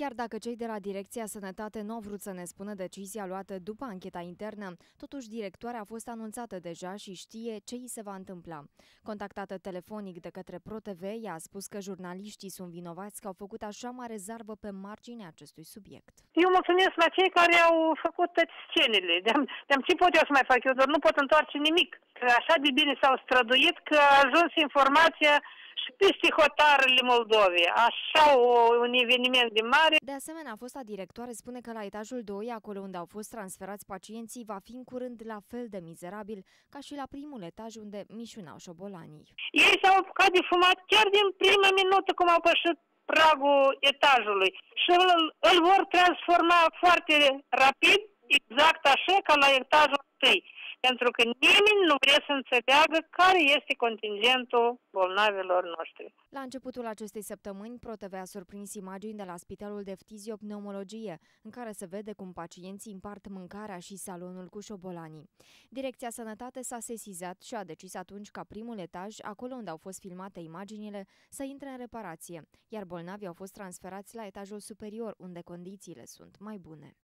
Chiar dacă cei de la Direcția Sănătate nu au vrut să ne spună decizia luată după ancheta internă, totuși directoarea a fost anunțată deja și știe ce îi se va întâmpla. Contactată telefonic de către ProTV, ea a spus că jurnaliștii sunt vinovați că au făcut așa mare zarvă pe marginea acestui subiect. Eu mulțumesc la cei care au făcut toate scenele. De-am, de ce pot eu să mai fac eu, dar nu pot întoarce nimic. Că așa de bine s-au străduit că a ajuns informația și peste hotarele Moldovei. Așa o, un eveniment de mare. De asemenea, fosta directoare spune că la etajul 2, acolo unde au fost transferați pacienții, va fi în curând la fel de mizerabil ca și la primul etaj unde mișunau șobolanii. Ei s-au apucat de fumat chiar din prima minută cum au pășit pragul etajului și îl, îl vor transforma foarte rapid, exact așa ca la etajul 1 pentru că nimeni nu vrea să înțeleagă care este contingentul bolnavilor noștri. La începutul acestei săptămâni, ProTV a surprins imagini de la Spitalul de Ftiziopneumologie, în care se vede cum pacienții împart mâncarea și salonul cu șobolanii. Direcția Sănătate s-a sesizat și a decis atunci ca primul etaj, acolo unde au fost filmate imaginile, să intre în reparație, iar bolnavii au fost transferați la etajul superior, unde condițiile sunt mai bune.